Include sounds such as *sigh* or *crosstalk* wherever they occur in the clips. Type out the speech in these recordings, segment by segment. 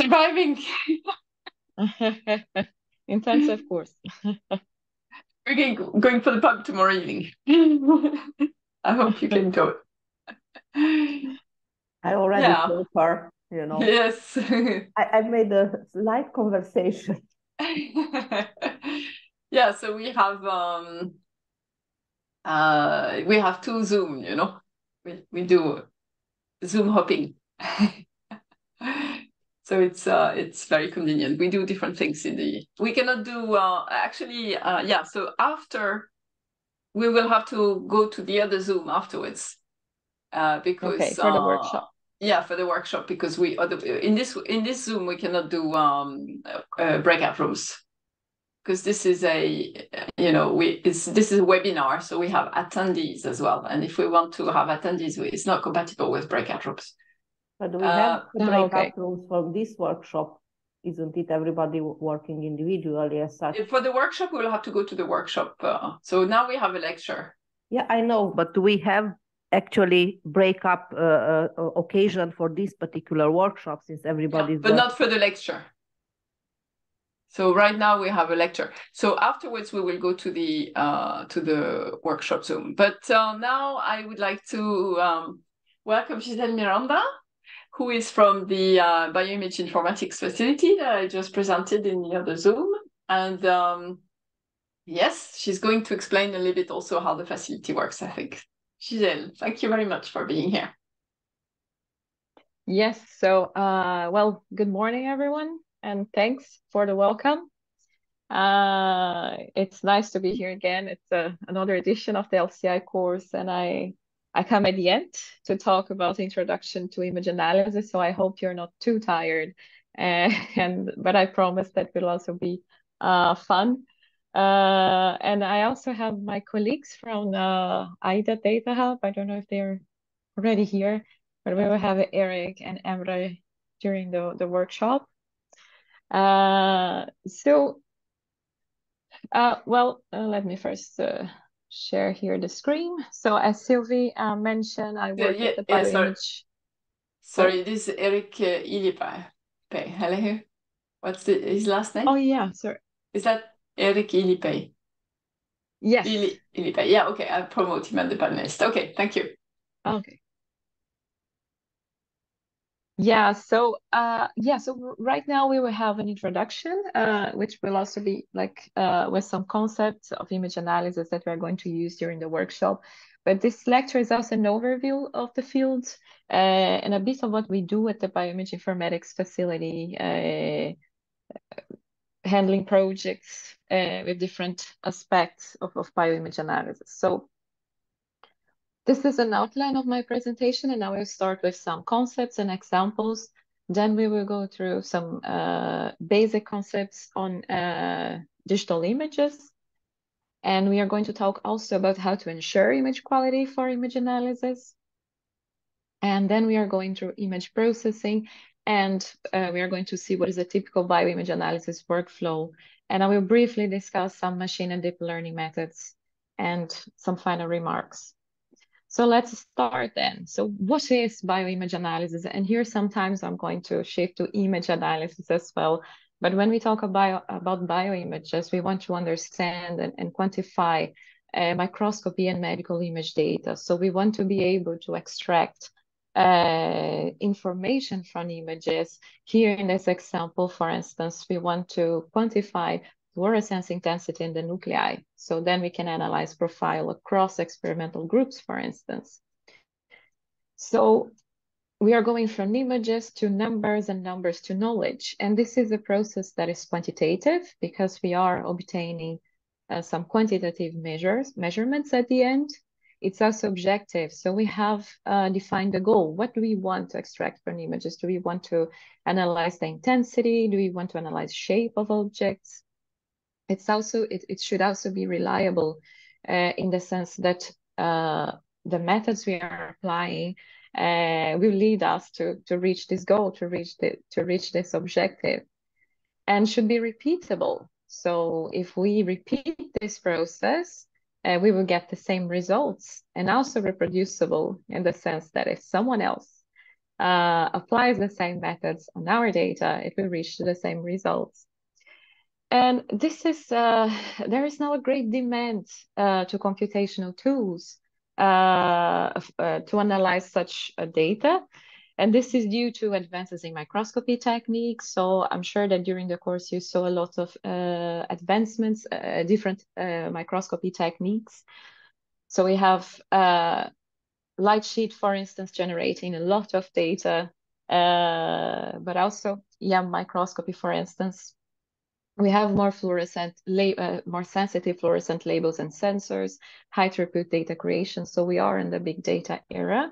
surviving. *laughs* Intensive course. *laughs* We're going, going for the pub tomorrow evening. *laughs* I hope you can go. I already yeah. told her, you know. Yes. I, I made a light conversation. yeah, so we have um uh we have two Zoom, you know. We we do Zoom hopping. So it's uh it's very convenient. We do different things in the we cannot do uh actually uh yeah, so after we will have to go to the other Zoom afterwards. Uh because okay, for the workshop yeah for the workshop because we in this in this zoom we cannot do um uh, breakout rooms because this is a you know we it's this is a webinar so we have attendees as well and if we want to have attendees it's not compatible with breakout rooms but we have uh, breakout okay. rooms for this workshop isn't it? Everybody working individually as such. For the workshop we'll have to go to the workshop uh, so now we have a lecture. Yeah i know but we have actually break up uh, uh, occasion for this particular workshop since everybody's. yeah, but not for the lecture. So right now we have a lecture. So afterwards we will go to the uh, to the workshop zoom. But uh, now i would like to um, welcome giselle miranda who is from the uh, bioimage informatics facility that i just presented in the other zoom and um, yes she's going to explain a little bit also how the facility works i think Giselle, thank you very much for being here. Yes, so uh, well, good morning, everyone, and thanks for the welcome. Uh, it's nice to be here again. It's uh, another edition of the LCI course, and I I come at the end to talk about introduction to image analysis. So I hope you're not too tired, uh, *laughs* and but I promise that will also be uh, fun. Uh, and I also have my colleagues from uh, IDA Data Hub. I don't know if they're already here, but we will have Eric and Emre during the, the workshop. Uh, so, uh, well, let me first share here the screen. So as Sylvie uh, mentioned, I work yeah, at the yeah, sorry. sorry, this is Eric uh, Ilipa. Hello. What's the, his last name? Oh, yeah, sorry. Is that Eric Ilipay. Yes. Ili, Ilipay. Yeah, okay. I'll promote him on the panelist. Okay, thank you. Okay. Yeah, so uh yeah, so right now we will have an introduction, uh, which will also be like uh with some concepts of image analysis that we're going to use during the workshop. But this lecture is also an overview of the field uh, and a bit of what we do at the Bioimage Informatics facility, uh, handling projects uh, with different aspects of, of bioimage analysis. So this is an outline of my presentation, and I will start with some concepts and examples. Then we will go through some uh, basic concepts on uh, digital images. And we are going to talk also about how to ensure image quality for image analysis. And then we are going through image processing and uh, we are going to see what is a typical bioimage analysis workflow. And I will briefly discuss some machine and deep learning methods and some final remarks. So let's start then. So what is bioimage analysis? And here sometimes I'm going to shift to image analysis as well. But when we talk about, about bioimages, we want to understand and, and quantify uh, microscopy and medical image data. So we want to be able to extract uh, information from images. Here in this example, for instance, we want to quantify fluorescence intensity in the nuclei. So then we can analyze profile across experimental groups, for instance. So we are going from images to numbers and numbers to knowledge. And this is a process that is quantitative because we are obtaining uh, some quantitative measures, measurements at the end it's also objective. So we have uh, defined the goal. What do we want to extract from images? Do we want to analyze the intensity? Do we want to analyze shape of objects? It's also it, it should also be reliable uh, in the sense that uh, the methods we are applying uh, will lead us to to reach this goal, to reach the to reach this objective, and should be repeatable. So if we repeat this process, uh, we will get the same results and also reproducible in the sense that if someone else uh, applies the same methods on our data, it will reach the same results. And this is, uh, there is now a great demand uh, to computational tools uh, uh, to analyze such data. And this is due to advances in microscopy techniques. So I'm sure that during the course you saw a lot of uh, advancements, uh, different uh, microscopy techniques. So we have uh, light sheet, for instance, generating a lot of data, but also yeah, microscopy, for instance, we have more fluorescent, uh, more sensitive fluorescent labels and sensors, high throughput data creation. So we are in the big data era.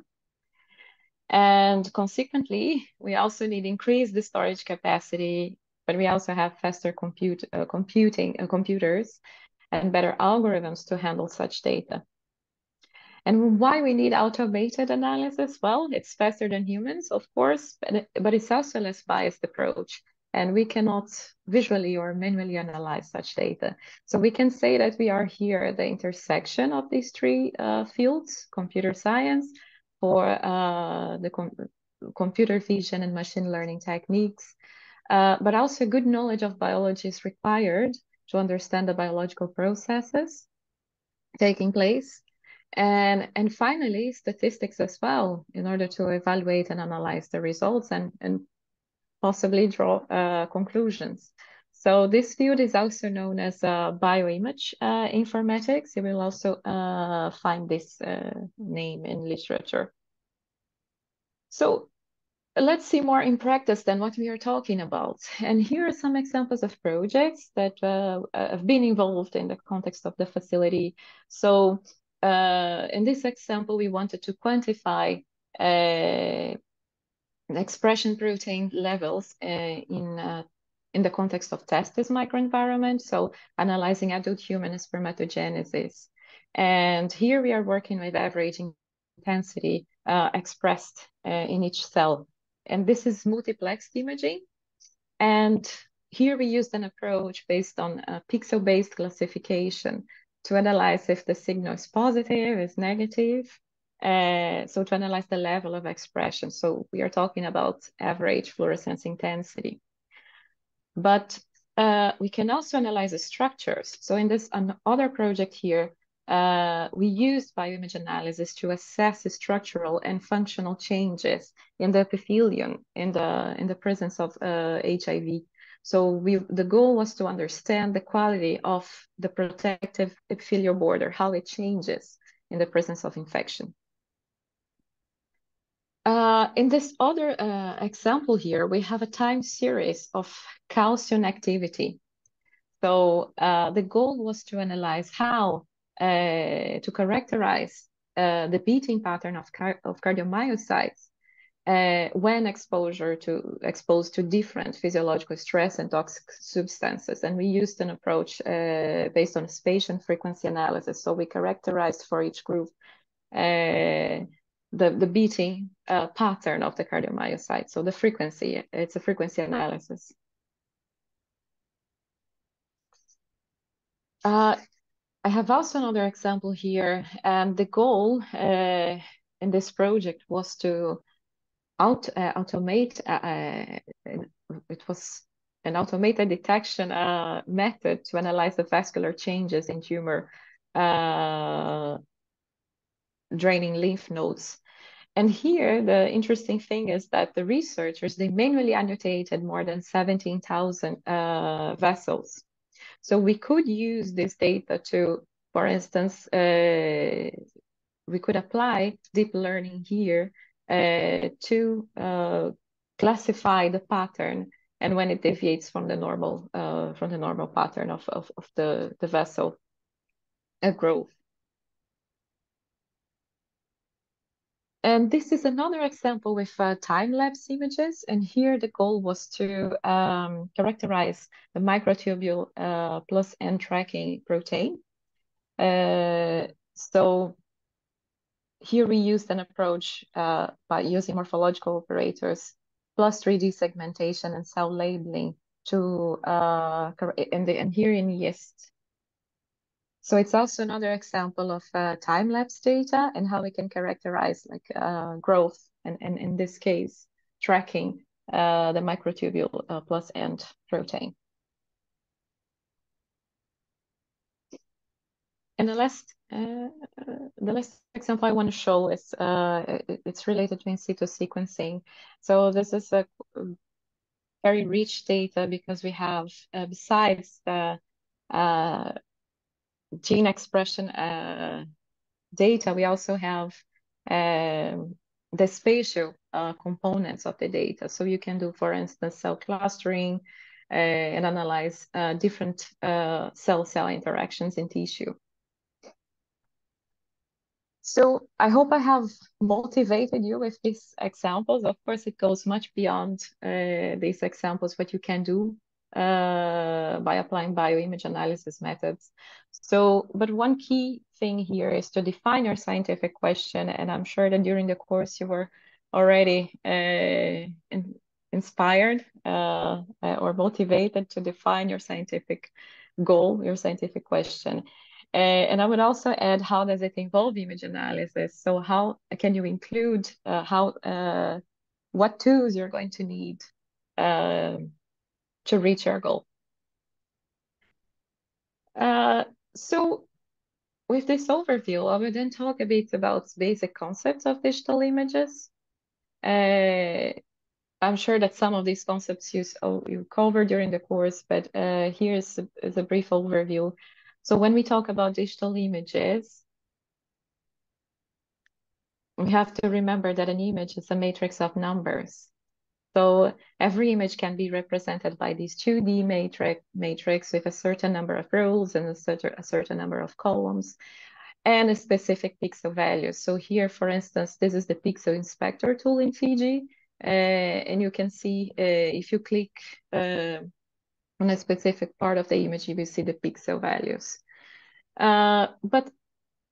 And consequently, we also need increase the storage capacity, but we also have faster compute, uh, computing uh, computers and better algorithms to handle such data. And why we need automated analysis? Well, it's faster than humans, of course, but, but it's also less biased approach and we cannot visually or manually analyze such data. So we can say that we are here at the intersection of these three uh, fields, computer science, for uh, the com computer vision and machine learning techniques, uh, but also good knowledge of biology is required to understand the biological processes taking place. And, and finally, statistics as well, in order to evaluate and analyze the results and, and possibly draw uh, conclusions. So this field is also known as uh, bioimage uh, informatics. You will also uh, find this uh, name in literature. So let's see more in practice than what we are talking about. And here are some examples of projects that uh, have been involved in the context of the facility. So in this example, we wanted to quantify expression protein levels uh, in uh, in the context of testis microenvironment, so analyzing adult human spermatogenesis. And here we are working with average intensity uh, expressed uh, in each cell. And this is multiplexed imaging. And here we used an approach based on pixel-based classification to analyze if the signal is positive, is negative, uh, so to analyze the level of expression. So we are talking about average fluorescence intensity. But uh, we can also analyze the structures. So in this other project here, uh, we used bioimage analysis to assess the structural and functional changes in the epithelium in the in the presence of HIV. Uh, so we the goal was to understand the quality of the protective epithelial border, how it changes in the presence of infection. Uh, in this other uh, example here, we have a time series of calcium activity. So uh, the goal was to analyze how uh, to characterize uh, the beating pattern of, car of cardiomyocytes when exposure to exposed to different physiological stress and toxic substances. And we used an approach based on spatial frequency analysis. So we characterized for each group the, the beating uh, pattern of the cardiomyocyte. So the frequency, it's a frequency analysis. Uh, I have also another example here, and the goal uh, in this project was to out, uh, automate, uh, uh, it was an automated detection method to analyze the vascular changes in tumor draining lymph nodes. And here, the interesting thing is that the researchers, they manually annotated more than 17,000 uh, vessels. So we could use this data to, for instance, uh, we could apply deep learning here uh, to uh, classify the pattern and when it deviates from the normal uh, from the normal pattern of, of, of the, the vessel growth. And this is another example with uh, time-lapse images. And here the goal was to um, characterize the microtubule uh, plus end tracking protein. Uh, so here we used an approach uh, by using morphological operators plus 3D segmentation and cell labeling to, uh, and, the, and here in yeast, So it's also another example of uh, time-lapse data and how we can characterize like uh, growth and, and in this case, tracking uh, the microtubule uh, plus end protein. And the last, uh, the last example I want to show is uh, it's related to in situ sequencing. So this is a very rich data because we have, uh, besides the uh, gene expression uh, data, we also have um, the spatial uh, components of the data. So you can do, for instance, cell clustering uh, and analyze uh, different cell-cell interactions in tissue. So I hope I have motivated you with these examples. Of course, it goes much beyond uh, these examples, what you can do uh, by applying bioimage analysis methods. So, but one key thing here is to define your scientific question. And I'm sure that during the course you were already uh, in, inspired uh, or motivated to define your scientific goal, your scientific question. Uh, and I would also add, how does it involve image analysis? So how can you include uh, how uh, what tools you're going to need um, to reach our goal? Uh, so with this overview, I will then talk a bit about basic concepts of digital images. Uh, I'm sure that some of these concepts you, oh, you cover during the course, but uh, here's a, is a brief overview so when we talk about digital images, we have to remember that an image is a matrix of numbers. So every image can be represented by these 2D matrix, matrix with a certain number of rows and a certain, a certain number of columns and a specific pixel value. So here, for instance, this is the pixel inspector tool in Fiji. Uh, and you can see uh, if you click uh, on a specific part of the image, you will see the pixel values. Uh, but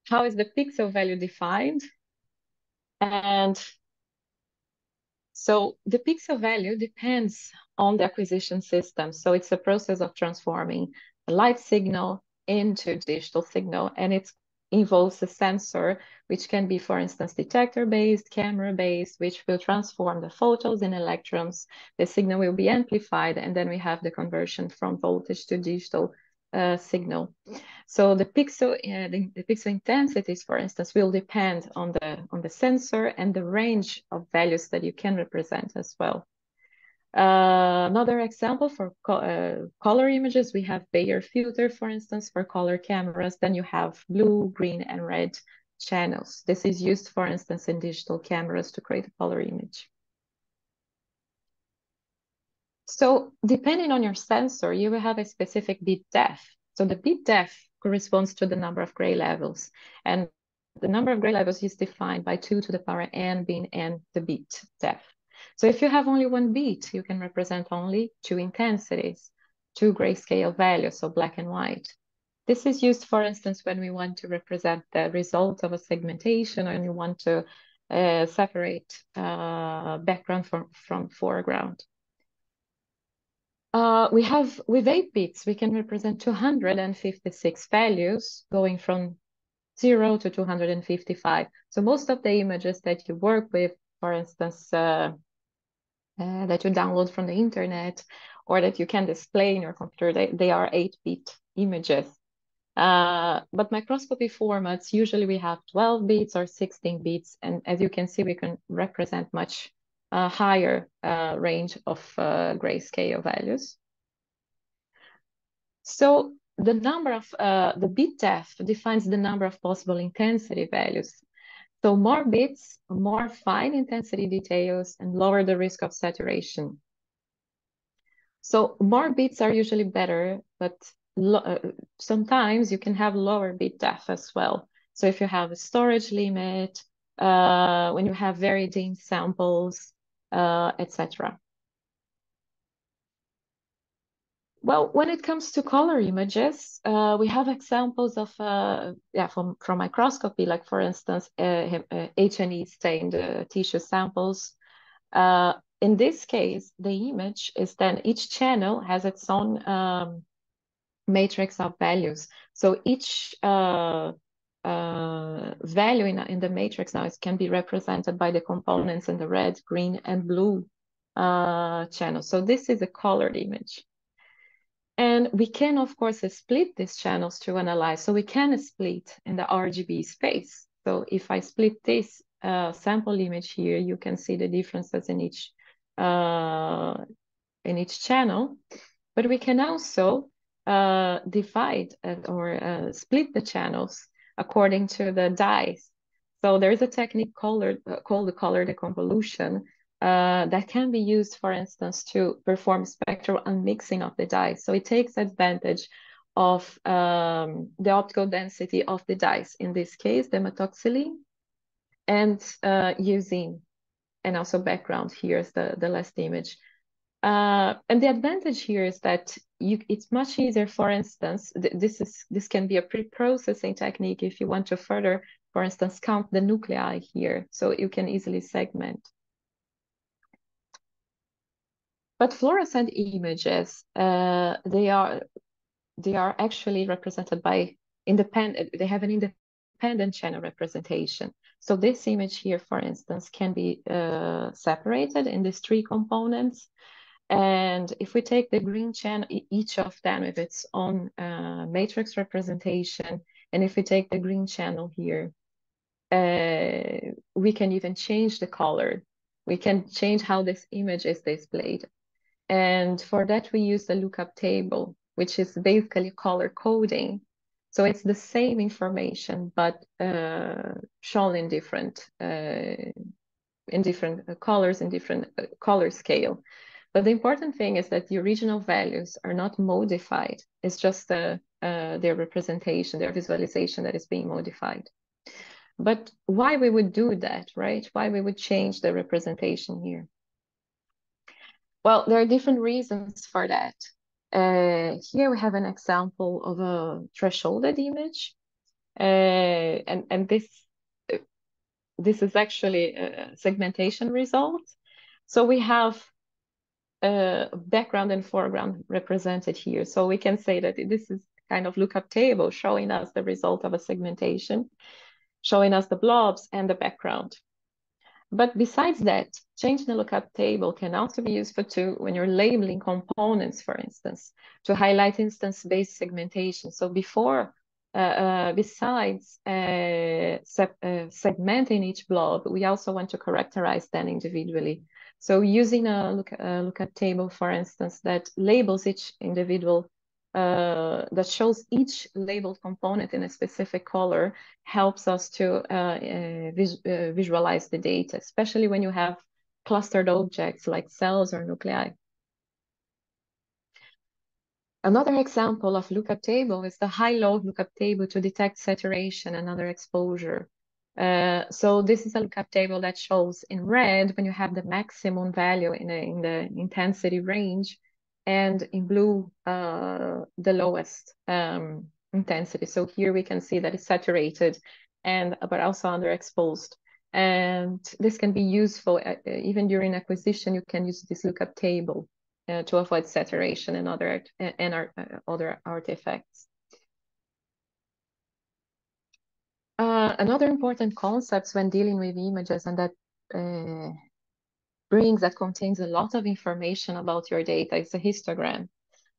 how is the pixel value defined? And so the pixel value depends on the acquisition system. So it's a process of transforming a light signal into digital signal, and it involves a sensor, which can be, for instance, detector-based, camera-based, which will transform the photons in electrons. The signal will be amplified, and then we have the conversion from voltage to digital uh, signal. So the pixel, uh, the, the, pixel intensities, for instance, will depend on the on the sensor and the range of values that you can represent as well. Uh, another example for co uh, color images, we have Bayer filter, for instance, for color cameras. Then you have blue, green, and red channels. This is used, for instance, in digital cameras to create a color image. So depending on your sensor, you will have a specific bit depth. So the bit depth corresponds to the number of gray levels. And the number of gray levels is defined by 2 to the power n being n the bit depth. So if you have only one bit, you can represent only two intensities, two grayscale values, so black and white. This is used, for instance, when we want to represent the result of a segmentation and you want to uh, separate uh, background from, from foreground. Uh, we have, with 8 bits, we can represent 256 values going from 0 to 255. So most of the images that you work with, for instance, uh, uh, that you download from the internet or that you can display in your computer, they, they are 8-bit images. Uh, but microscopy formats, usually we have 12 bits or 16 bits. And as you can see, we can represent much a higher uh, range of uh, grayscale values. So the number of uh, the bit depth defines the number of possible intensity values. So more bits, more fine intensity details, and lower the risk of saturation. So more bits are usually better, but uh, sometimes you can have lower bit depth as well. So if you have a storage limit, uh, when you have very dense samples, uh, etc. Well, when it comes to color images, uh, we have examples of, uh, yeah, from, from microscopy, like for instance, H&E uh, stained uh, tissue samples. Uh, in this case, the image is then each channel has its own um, matrix of values. So each uh, value in, in the matrix now it can be represented by the components in the red, green, and blue uh, channel. So this is a colored image. And we can, of course, split these channels to analyze. So we can split in the RGB space. So if I split this uh, sample image here, you can see the differences in each uh, in each channel. But we can also uh, divide or uh, split the channels according to the dyes. So there's a technique called, uh, called the color deconvolution uh, that can be used, for instance, to perform spectral unmixing of the dyes. So it takes advantage of um, the optical density of the dyes, in this case, the hematoxylin, and uh, using, and also background, here's the, the last image. Uh, and the advantage here is that you, it's much easier, for instance, th this is this can be a pre-processing technique if you want to further, for instance, count the nuclei here, so you can easily segment. But fluorescent images, uh, they are they are actually represented by independent. They have an independent channel representation. So this image here, for instance, can be uh, separated in these three components. And if we take the green channel, each of them with its own uh, matrix representation, and if we take the green channel here, uh, we can even change the color. We can change how this image is displayed. And for that, we use the lookup table, which is basically color coding. So it's the same information, but uh, shown in different uh, in different colors, in different uh, color scale. But the important thing is that the original values are not modified. It's just uh, uh, their representation, their visualization that is being modified. But why we would do that, right? Why we would change the representation here? Well, there are different reasons for that. Uh, here we have an example of a thresholded image. Uh, and, and this, this is actually a segmentation result. So we have a background and foreground represented here. So we can say that this is kind of lookup table showing us the result of a segmentation, showing us the blobs and the background. But besides that, changing the lookup table can also be useful too when you're labeling components, for instance, to highlight instance-based segmentation. So before, uh, uh, besides uh, se uh, segmenting each blob, we also want to characterize them individually. So using a, look, a lookup table, for instance, that labels each individual uh, that shows each labeled component in a specific color helps us to uh, uh, vis uh, visualize the data, especially when you have clustered objects like cells or nuclei. Another example of lookup table is the high-low lookup table to detect saturation and other exposure. Uh, so this is a lookup table that shows in red when you have the maximum value in, a, in the intensity range and in blue, uh, the lowest um, intensity. So here we can see that it's saturated and but also underexposed. And this can be useful uh, even during acquisition. You can use this lookup table uh, to avoid saturation and other and our, uh, other artifacts. Uh, another important concept when dealing with images and that uh, brings that contains a lot of information about your data. is a histogram.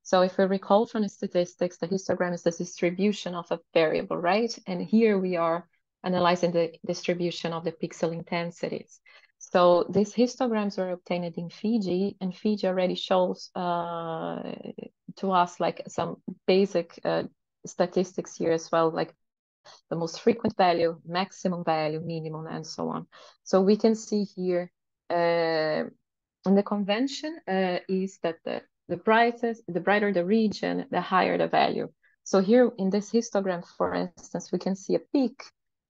So if we recall from the statistics, the histogram is the distribution of a variable, right? And here we are analyzing the distribution of the pixel intensities. So these histograms were obtained in Fiji, and Fiji already shows uh, to us like some basic uh, statistics here as well, like the most frequent value, maximum value, minimum, and so on. So we can see here uh, the convention uh, is that the, the brightest, the brighter the region, the higher the value. So here in this histogram, for instance, we can see a peak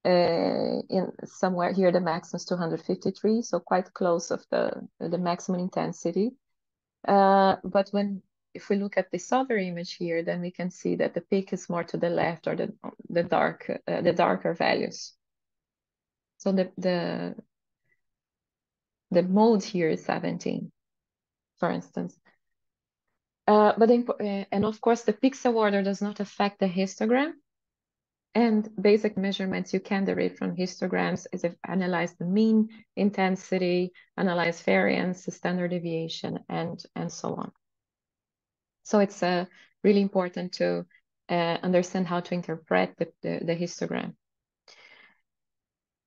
in somewhere here, the maximum is 253, so quite close of the, the maximum intensity. Uh, but when if we look at this other image here, then we can see that the peak is more to the left or the the dark uh, the darker values. So the the the mode here is 17, for instance. Uh, but uh, and of course, the pixel order does not affect the histogram. And basic measurements you can derive from histograms is if analyze the mean intensity, analyze variance, the standard deviation, and and so on. So it's uh, really important to uh, understand how to interpret the, the, the histogram.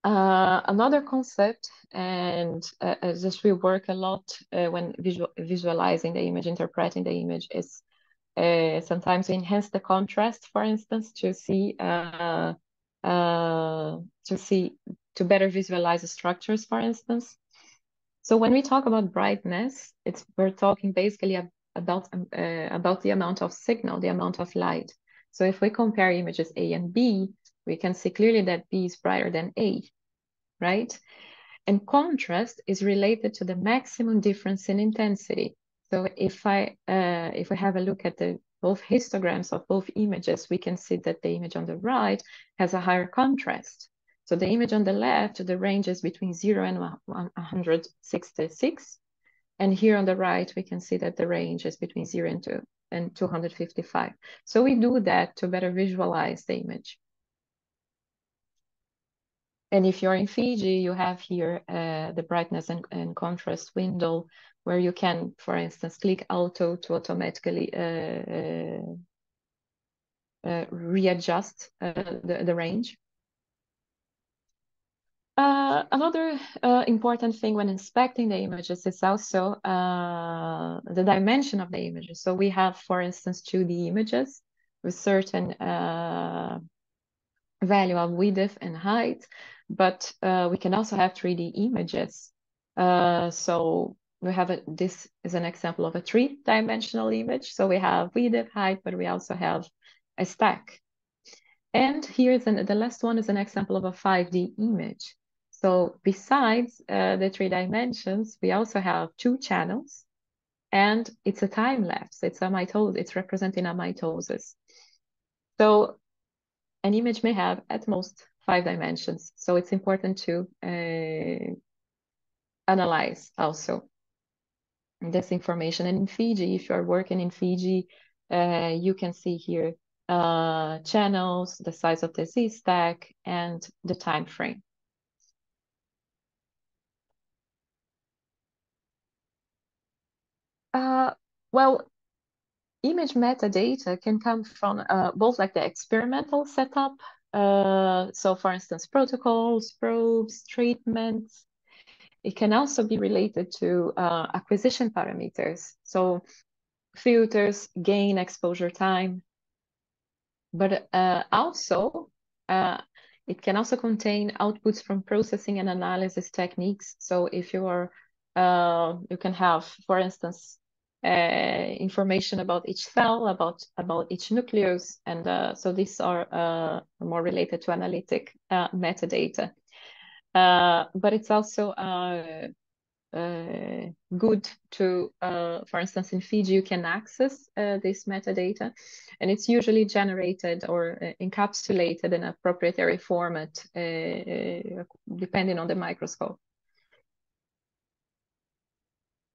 Uh, another concept, and uh, this we work a lot uh, when visual, visualizing the image, interpreting the image, is uh, sometimes we enhance the contrast, for instance, to see uh, uh, to see to better visualize the structures, for instance. So when we talk about brightness, it's we're talking basically about um, about the amount of signal, the amount of light. So if we compare images A and B, we can see clearly that B is brighter than A, right? And contrast is related to the maximum difference in intensity. So if I uh, if we have a look at the both histograms of both images, we can see that the image on the right has a higher contrast. So the image on the left, the range is between 0 and 166. And here on the right, we can see that the range is between 0 and 2 and 255. So we do that to better visualize the image. And if you're in Fiji, you have here uh, the brightness and, and, contrast window where you can, for instance, click auto to automatically uh, uh, uh readjust uh, the, the range. Uh, another uh, important thing when inspecting the images is also the dimension of the images. So we have, for instance, 2D images with certain value of width and height, but we can also have 3D images. so we have a, this is an example of a three-dimensional image. So we have width, height, but we also have a stack. And here's an, the last one is an example of a 5D image. So besides uh, the three dimensions, we also have two channels and it's a time lapse. It's a mitosis, it's representing a mitosis. So an image may have at most five dimensions. So it's important to uh, analyze also this information. And in Fiji, if you're working in Fiji, uh, you can see here uh, channels, the size of the Z stack, and the time frame. Uh, well, image metadata can come from uh, both like the experimental setup. Uh, so for instance, protocols, probes, treatments. It can also be related to uh, acquisition parameters. So filters, gain, exposure time. But uh, also, uh, it can also contain outputs from processing and analysis techniques. So if you are, uh, you can have, for instance, uh, information about each cell, about about each nucleus, and uh, so these are uh, more related to analytic metadata. Uh, but it's also uh, uh good to, uh, for instance, in Fiji, you can access uh, this metadata, and it's usually generated or encapsulated in a proprietary format, depending on the microscope.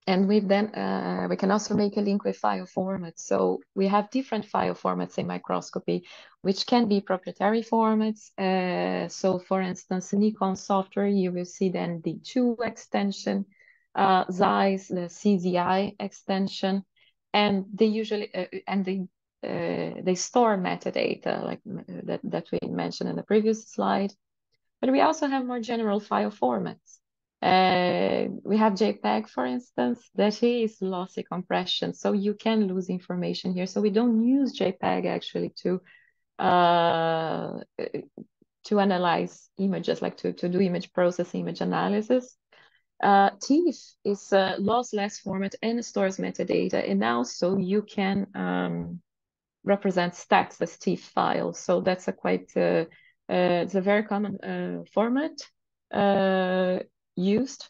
And we then uh, we can also make a link with file formats. So we have different file formats in microscopy, which can be proprietary formats. Uh, so for instance, in Nikon software, you will see then the ND2 extension, uh, Zeiss, the CZI extension, and they usually uh, and they uh, they store metadata like that that we mentioned in the previous slide. But we also have more general file formats. Uh, we have JPEG, for instance, that is lossy compression. So you can lose information here. So we don't use JPEG actually to uh, to analyze images, like to, to do image processing, image analysis. Uh, TIFF is a lossless format and stores metadata. And also you can um, represent stacks as TIFF files. So that's a quite, uh, uh, it's a very common uh, format. Uh, used.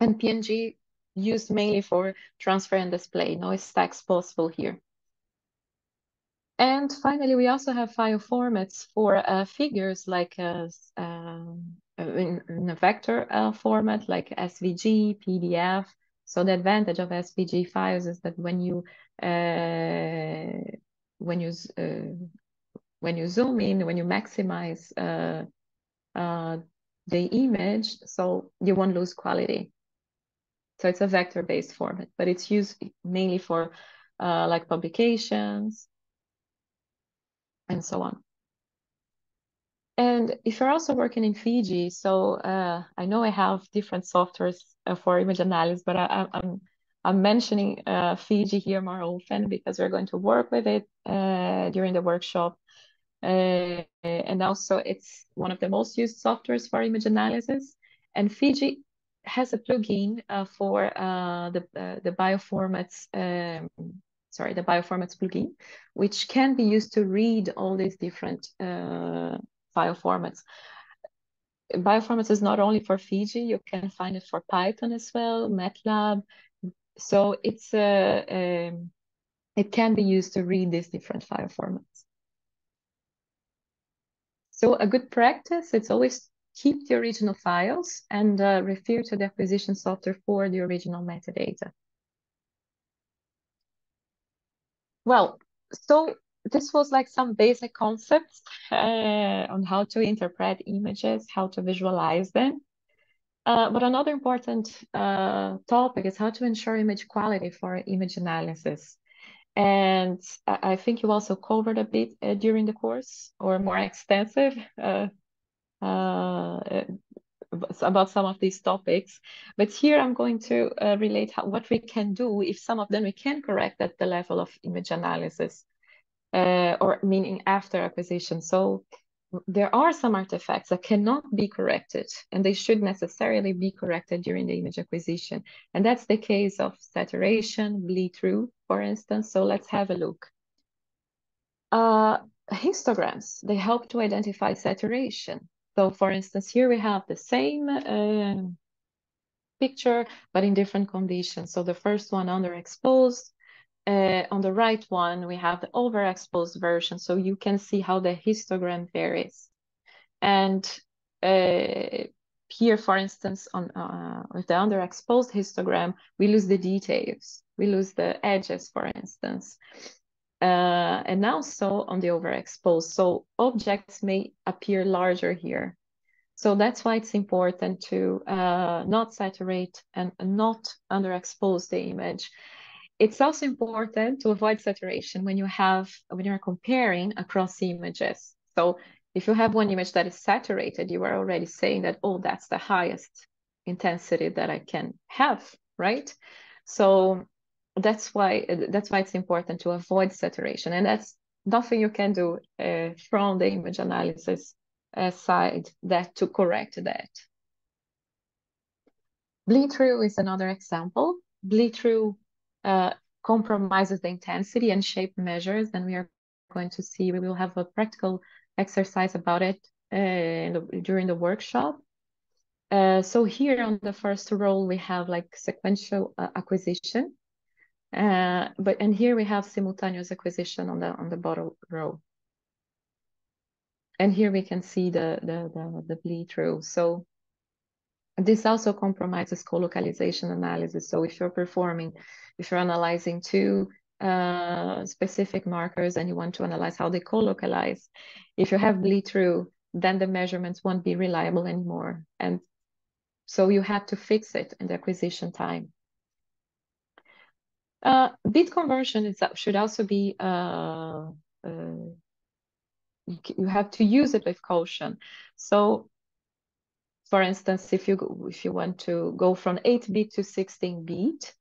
And PNG used mainly for transfer and display. No stacks possible here. And finally, we also have file formats for uh, figures like uh, um, in, in, a vector uh, format like SVG, PDF, So the advantage of SVG files is that when you uh, when you uh, when you zoom in, when you maximize uh, uh, the image, so you won't lose quality. So it's a vector-based format, but it's used mainly for uh, like publications and so on. And if you're also working in Fiji, so uh, I know I have different softwares uh, for image analysis, but I, I'm I'm mentioning uh, Fiji here more often because we're going to work with it uh, during the workshop. Uh, and also it's one of the most used softwares for image analysis. And Fiji has a plugin uh, for uh, the, uh, the bioformats, um, sorry, the bioformats plugin, which can be used to read all these different uh, file formats. Bioformats is not only for Fiji, you can find it for Python as well, MATLAB. So it's a, um, it can be used to read these different file formats. So a good practice, it's always keep the original files and uh, refer to the acquisition software for the original metadata. Well, so this was like some basic concepts uh, on how to interpret images, how to visualize them. Uh, but another important uh, topic is how to ensure image quality for image analysis. And I think you also covered a bit uh, during the course or more extensive uh, uh, about some of these topics. But here I'm going to uh, relate how, what we can do if some of them we can correct at the level of image analysis uh, or meaning after acquisition. So there are some artifacts that cannot be corrected and they should necessarily be corrected during the image acquisition. And that's the case of saturation, bleed through, for instance. So let's have a look. Uh, histograms, they help to identify saturation. So for instance, here we have the same uh, picture, but in different conditions. So the first one underexposed, uh, on the right one, we have the overexposed version, so you can see how the histogram varies. And uh, here, for instance, on uh, with the underexposed histogram, we lose the details. We lose the edges, for instance. Uh, and also on the overexposed. So objects may appear larger here. So that's why it's important to uh, not saturate and not underexpose the image. It's also important to avoid saturation when you have when you're comparing across images. So if you have one image that is saturated, you are already saying that, oh, that's the highest intensity that I can have, right? So that's why that's why it's important to avoid saturation, and that's nothing you can do uh, from the image analysis uh, side that to correct that. Bleed through is another example. Bleed through uh, compromises the intensity and shape measures, And we are going to see, we will have a practical exercise about it uh, the, during the workshop. Uh, so here on the first row, we have like sequential uh, acquisition. Uh, but and here we have simultaneous acquisition on the on the bottom row. And here we can see the the the, the bleed through. So this also compromises co-localization analysis. So if you're performing, if you're analyzing two uh, specific markers and you want to analyze how they co-localize, if you have bleed through, then the measurements won't be reliable anymore. And so you have to fix it in the acquisition time. Uh, bit conversion is, should also be, uh, uh, you have to use it with caution. So for instance, if you if you want to go from 8 bit to 16 bit,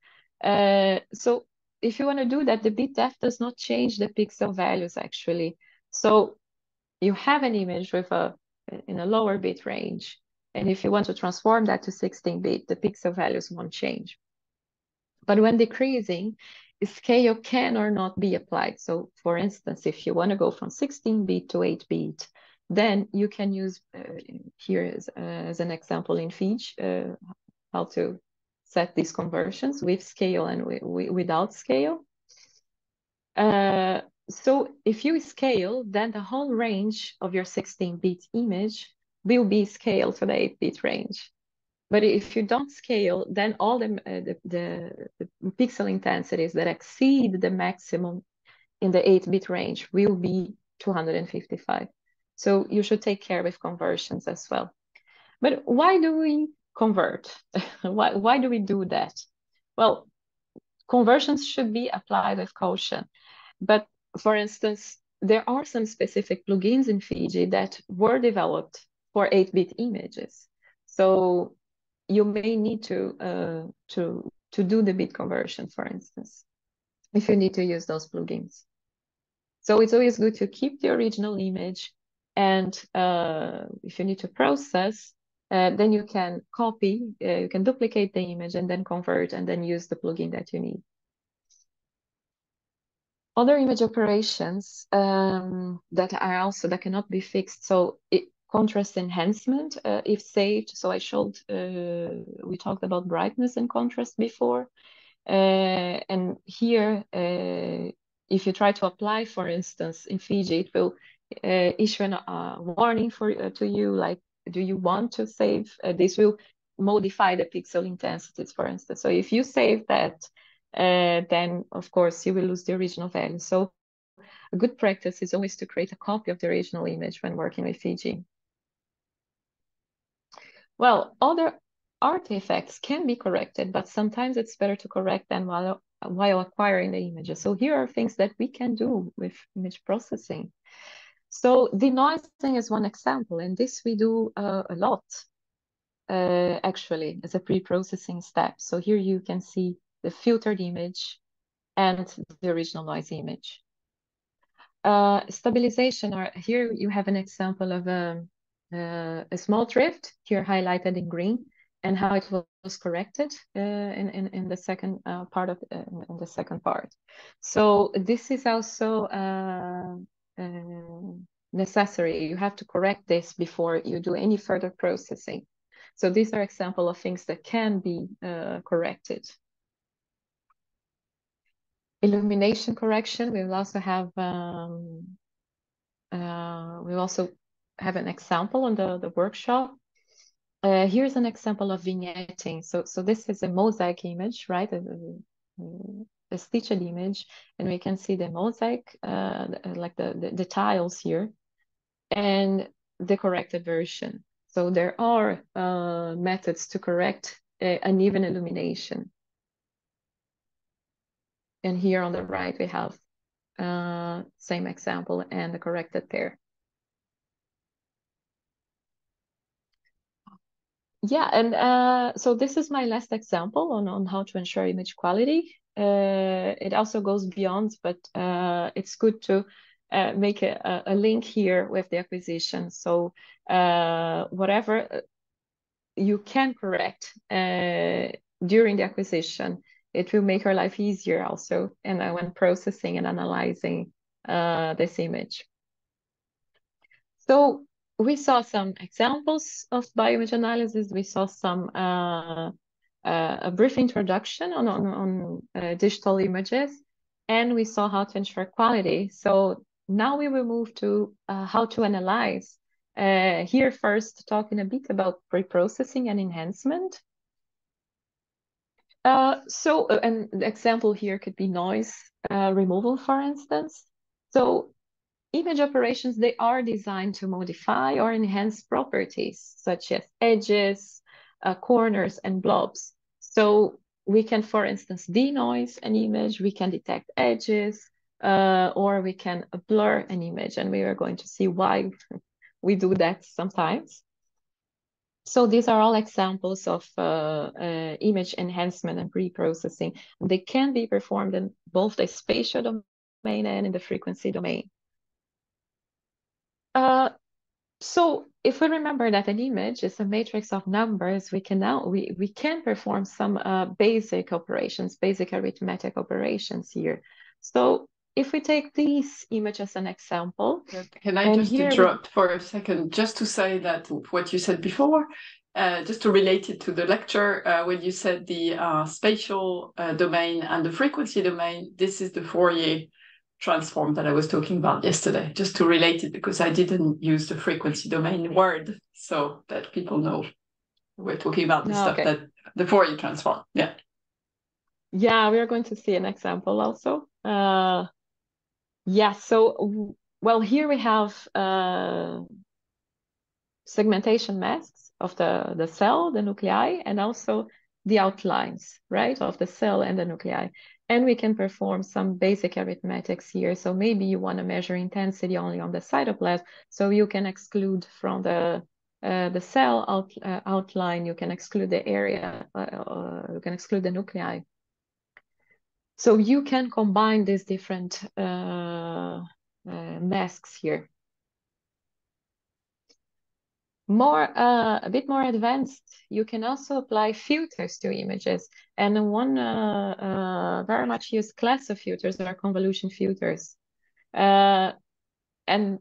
uh, so if you want to do that, the bit depth does not change the pixel values actually. So you have an image with a in a lower bit range, and if you want to transform that to 16 bit, the pixel values won't change. But when decreasing, scale can or not be applied. So for instance, if you want to go from 16 bit to 8 bit, then you can use uh, here as, uh, as, an example in Fiji uh, how to set these conversions with scale and without scale. Uh, so if you scale, then the whole range of your 16-bit image will be scaled to the 8-bit range. But if you don't scale, then all the, uh, the, the, the, pixel intensities that exceed the maximum in the 8-bit range will be 255. So you should take care with conversions as well. But why do we convert? *laughs* why, why do we do that? Well, conversions should be applied with caution. But for instance, there are some specific plugins in Fiji that were developed for 8-bit images. So you may need to uh, to to do the bit conversion, for instance, if you need to use those plugins. So it's always good to keep the original image, and uh, if you need to process, uh, then you can copy, uh, you can duplicate the image and then convert and then use the plugin that you need. Other image operations um, that are also that cannot be fixed. So it, contrast enhancement uh, if saved. So I showed, uh, we talked about brightness and contrast before. Uh, and here, if you try to apply, for instance, in Fiji, it will uh, issue a uh, warning for to you, like, do you want to save? this will modify the pixel intensities, for instance. So if you save that, then of course you will lose the original value. So a good practice is always to create a copy of the original image when working with Fiji. Well, other artifacts can be corrected, but sometimes it's better to correct them while, while acquiring the images. So here are things that we can do with image processing. So denoising is one example, and this we do uh, a lot, uh, actually, as a pre-processing step. So here you can see the filtered image and the original noise image. Uh, stabilization, are, here you have an example of a um, uh, a small drift here highlighted in green and how it was corrected uh, in, in, in the second uh, part of uh, in the second part. So this is also uh, necessary. You have to correct this before you do any further processing. So these are example of things that can be corrected. Illumination correction, we will also have um, uh, we also have an example on the, the workshop. Uh, here's an example of vignetting. So, so this is a mosaic image, right? A, stitched image, and we can see the mosaic, uh, like the, the, the tiles here, and the corrected version. So there are uh, methods to correct uneven illumination. And here on the right, we have uh, same example and the corrected pair. yeah, and uh, so this is my last example on, on how to ensure image quality. Uh, it also goes beyond, but uh, it's good to uh, make a, a, link here with the acquisition. So uh, whatever uh, you can correct during the acquisition, it will make our life easier also, and when processing and analyzing this image. So we saw some examples of bioimage analysis. We saw some uh, uh, a brief introduction on on, on uh, digital images, and we saw how to ensure quality. So now we will move to uh, how to analyze. Uh, here first, talking a bit about pre-processing and enhancement. Uh, so an example here could be noise removal, for instance. So image operations, they are designed to modify or enhance properties such as edges, uh, corners, and blobs. So we can, for instance, denoise an image, we can detect edges, uh, or we can blur an image, and we are going to see why *laughs* we do that sometimes. So these are all examples of uh, uh image enhancement and pre-processing. They can be performed in both the spatial domain and in the frequency domain. Uh, so if we remember that an image is a matrix of numbers, we can now we, we can perform some uh, basic operations, basic arithmetic operations here. So if we take this image as an example. Can I just interrupt we... for a second, just to say that what you said before, uh, just to relate it to the lecture, uh, when you said the uh, spatial uh, domain and the frequency domain, this is the Fourier transform that I was talking about yesterday, just to relate it because I didn't use the frequency domain word so that people know. We're talking about the Oh, stuff okay. that the Fourier transform. Yeah. Yeah, we are going to see an example also. Uh, yeah, so, well, here we have uh, segmentation masks of the, the cell, the nuclei, and also the outlines, right, of the cell and the nuclei. And we can perform some basic arithmetics here. So maybe you want to measure intensity only on the cytoplasm, so you can exclude from the uh, the cell out, uh, outline, you can exclude the area, uh, uh, you can exclude the nuclei. So you can combine these different uh, uh, masks here. More, uh, a bit more advanced, you can also apply filters to images. And one uh, uh, very much used class of filters are convolution filters. Uh, and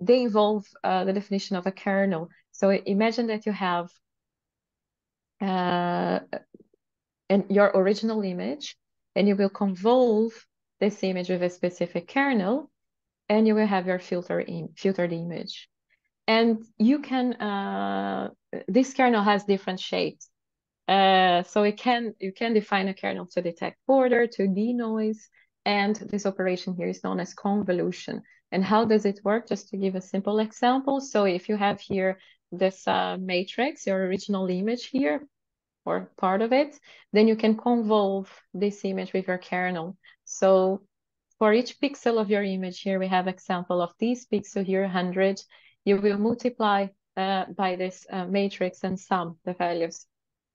they involve uh, the definition of a kernel. So imagine that you have uh, an, your original image, and you will convolve this image with a specific kernel, and you will have your filter in, filtered image. And you can, uh, this kernel has different shapes. Uh, so it can, you can define a kernel to detect border, to denoise, and this operation here is known as convolution. And how does it work? Just to give a simple example. So if you have here this uh, matrix, your original image here, or part of it, then you can convolve this image with your kernel. So for each pixel of your image here, we have example of this pixel here, 100. You will multiply uh, by this uh, matrix and sum the values.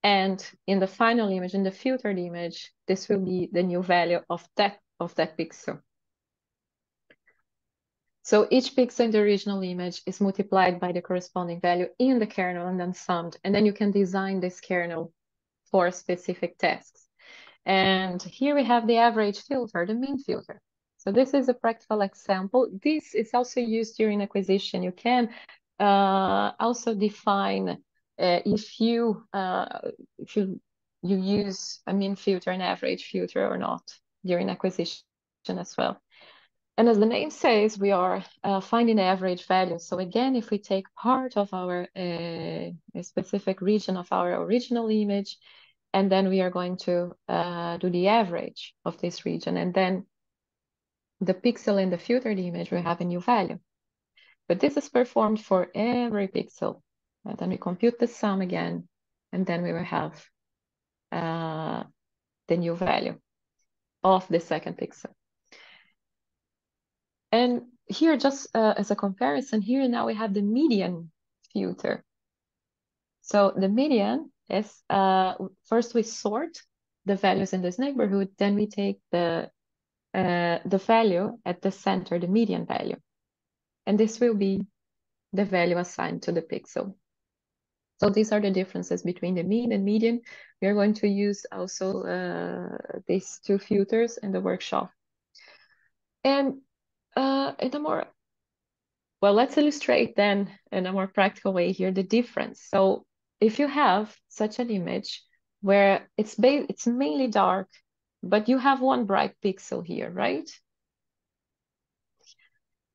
And in the final image, in the filtered image, this will be the new value of that, of that pixel. So each pixel in the original image is multiplied by the corresponding value in the kernel and then summed. And then you can design this kernel for specific tasks. And here we have the average filter, the mean filter. So this is a practical example. This is also used during acquisition. You can uh, also define uh, if you uh, if you you use a mean filter and average filter or not during acquisition as well. And as the name says, we are uh, finding average values. So again, if we take part of our uh, specific region of our original image, and then we are going to uh, do the average of this region, and then the pixel in the filtered image will have a new value. But this is performed for every pixel. And then we compute the sum again, and then we will have uh, the new value of the second pixel. And here, just uh, as a comparison, here now we have the median filter. So the median is, uh, first we sort the values in this neighborhood, then we take the, uh, the value at the center, the median value. And this will be the value assigned to the pixel. So these are the differences between the mean and median. We are going to use also uh, these two filters in the workshop. And uh, in a more, well, let's illustrate then in a more practical way here the difference. So if you have such an image where it's, it's mainly dark, but you have one bright pixel here, right?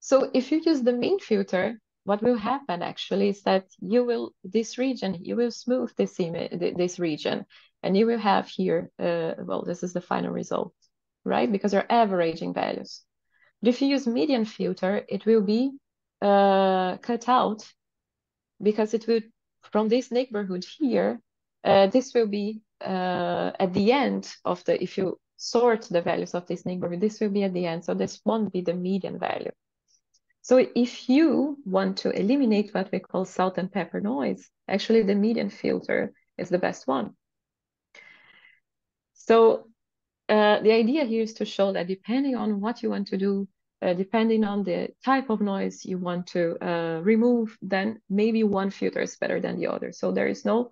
So if you use the mean filter, what will happen actually is that you will, this region, you will smooth this image, this region, and you will have here, uh, well, this is the final result, right? Because you're averaging values. But if you use median filter, it will be uh, cut out because it will, from this neighborhood here, uh, this will be uh, at the end of the, if you sort the values of this neighborhood, this will be at the end. So this won't be the median value. So if you want to eliminate what we call salt and pepper noise, actually the median filter is the best one. So uh, the idea here is to show that depending on what you want to do, uh, depending on the type of noise you want to uh, remove, then maybe one filter is better than the other. So there is no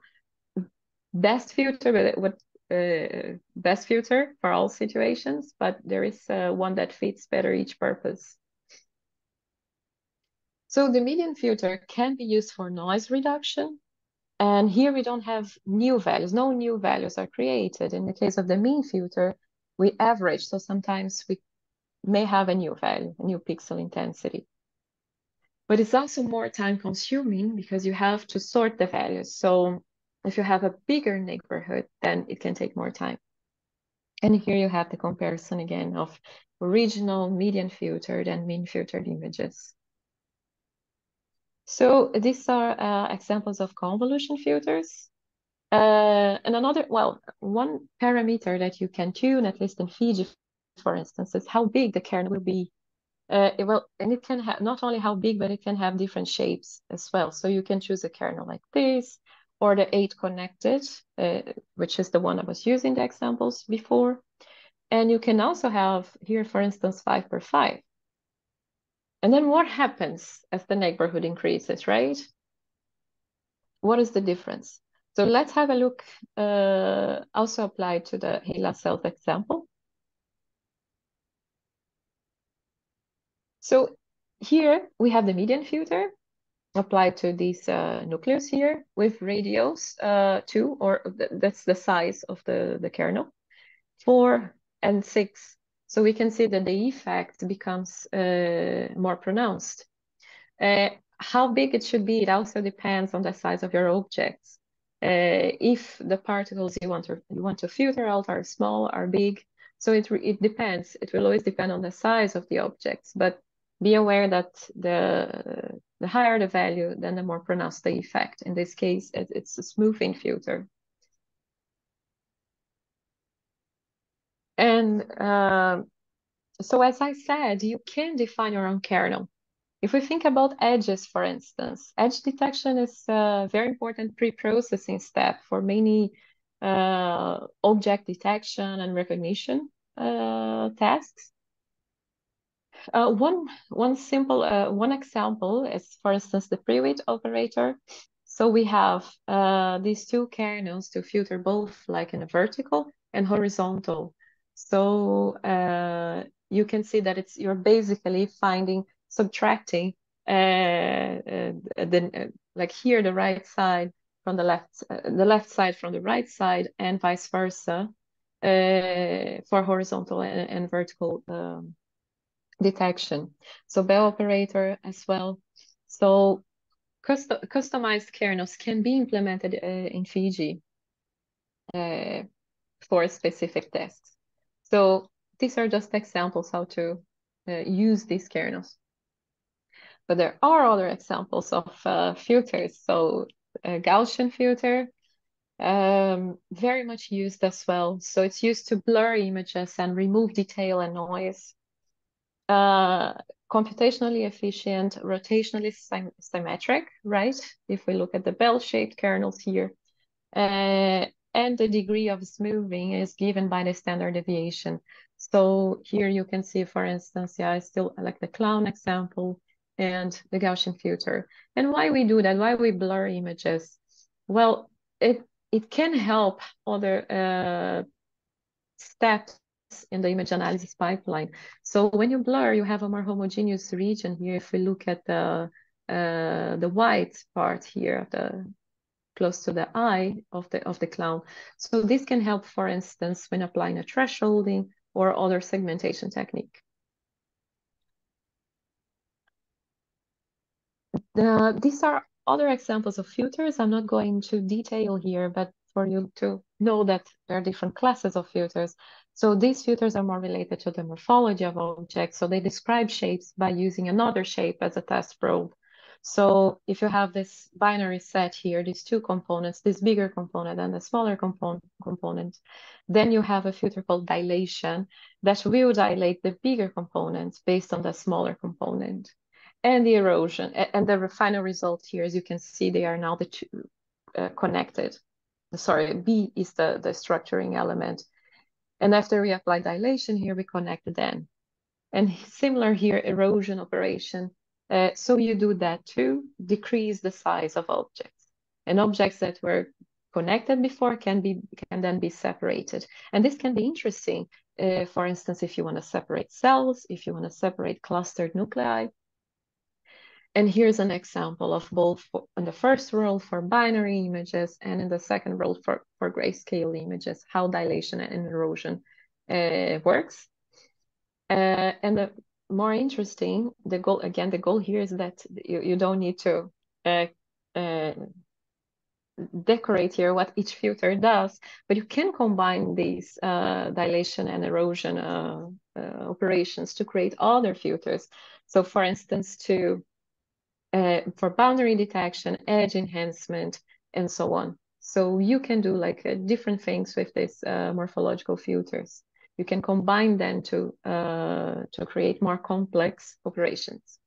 best filter, but what uh, best filter for all situations, but there is uh, one that fits better each purpose. So the median filter can be used for noise reduction. And here we don't have new values. No new values are created. In the case of the mean filter, we average. So sometimes we may have a new value, a new pixel intensity. But it's also more time consuming because you have to sort the values. So if you have a bigger neighborhood, then it can take more time. And here you have the comparison again of original median filtered and mean filtered images. So these are uh, examples of convolution filters. Uh, and another, well, one parameter that you can tune, at least in Fiji, for instance, is how big the kernel will be. Uh, it will, and it can have not only how big, but it can have different shapes as well. So you can choose a kernel like this, or the eight connected, uh, which is the one I was using the examples before. And you can also have here, for instance, five per five. And then what happens as the neighborhood increases, right? What is the difference? So let's have a look uh, also applied to the HeLa cells example. So here we have the median filter applied to this uh, nucleus here with radius uh, two, or th that's the size of the, the kernel, four and six. So we can see that the effect becomes uh, more pronounced. Uh, how big it should be, it also depends on the size of your objects. Uh, if the particles you want to you want to filter out are small, are big, so it it depends. It will always depend on the size of the objects, but be aware that the the higher the value, then the more pronounced the effect. In this case, it, it's a smoothing filter. And uh, so as I said, you can define your own kernel. If we think about edges, for instance, edge detection is a very important pre-processing step for many uh, object detection and recognition uh, tasks. Uh, one one simple uh, one example is, for instance, the Prewitt operator. So we have uh, these two kernels to filter both like in a vertical and horizontal. So uh, you can see that it's you're basically finding subtracting uh, uh, the like here the right side from the left the left side from the right side and vice versa for horizontal and, and vertical um, detection. Sobel operator as well. So custom, customized kernels can be implemented uh, in Fiji uh, for specific tasks. So these are just examples how to uh, use these kernels. But there are other examples of uh, filters. So a Gaussian filter, um, very much used as well. So it's used to blur images and remove detail and noise uh, computationally efficient, rotationally sym symmetric, right? If we look at the bell-shaped kernels here. Uh, and the degree of smoothing is given by the standard deviation. So here you can see, for instance, yeah, I still like the clown example and the Gaussian filter. And why we do that, why we blur images? Well, it it can help other uh, steps in the image analysis pipeline. So when you blur, you have a more homogeneous region here. If we look at the uh, the white part here, the close to the eye of the of the clown. So this can help, for instance, when applying a thresholding or other segmentation technique. The, these are other examples of filters. I'm not going into detail here, but for you to know that there are different classes of filters. So these filters are more related to the morphology of objects. So they describe shapes by using another shape as a test probe. So if you have this binary set here, these two components, this bigger component and the smaller component, component, then you have a filter called dilation that will dilate the bigger components based on the smaller component. And the erosion, and the final result here, as you can see, they are now the two uh, connected. Sorry, B is the, the structuring element and after we apply dilation here, we connect then. And *laughs* similar here, erosion operation. Uh, so you do that to decrease the size of objects. And objects that were connected before can be can then be separated. And this can be interesting. Uh, for instance, if you want to separate cells, if you want to separate clustered nuclei, and here's an example of both in the first role for binary images and in the second role for, for grayscale images, how dilation and erosion uh, works. Uh, and the more interesting, the goal, again, the goal here is that you, you don't need to uh, uh decorate here what each filter does, but you can combine these uh, dilation and erosion uh, uh, operations to create other filters. So for instance, to uh, for boundary detection, edge enhancement, and so on. So you can do like uh, different things with these uh, morphological filters. You can combine them to, to create more complex operations.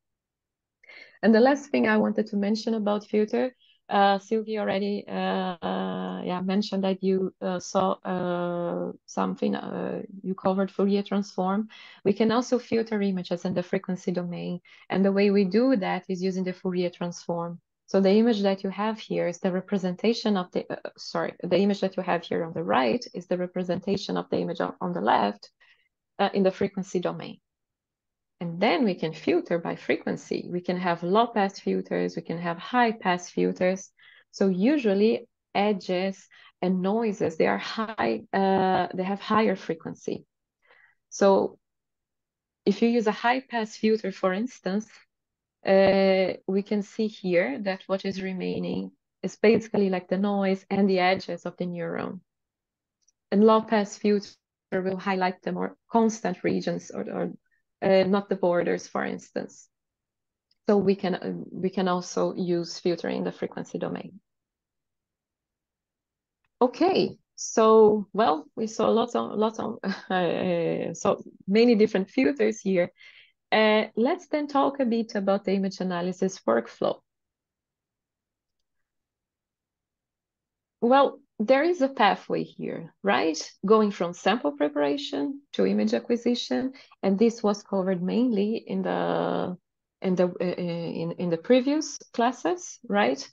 And the last thing I wanted to mention about filter uh, Sylvie already uh, uh, yeah mentioned that you uh, saw uh, something uh, you covered Fourier transform. We can also filter images in the frequency domain, and the way we do that is using the Fourier transform. So the image that you have here is the representation of the sorry the image that you have here on the right is the representation of the image on the left in the frequency domain. And then we can filter by frequency. We can have low pass filters, we can have high pass filters. So usually edges and noises, they are high, uh, they have higher frequency. So if you use a high pass filter, for instance, uh, we can see here that what is remaining is basically like the noise and the edges of the neuron. And low pass filter will highlight the more constant regions or, or uh, not the borders, for instance. So we can uh, we can also use filtering in the frequency domain. Okay, so well, we saw lots of lots of *laughs* uh, so many different filters here. Uh, let's then talk a bit about the image analysis workflow. Well, there is a pathway here, right? Going from sample preparation to image acquisition, and this was covered mainly in the in the uh, in in the previous classes, right?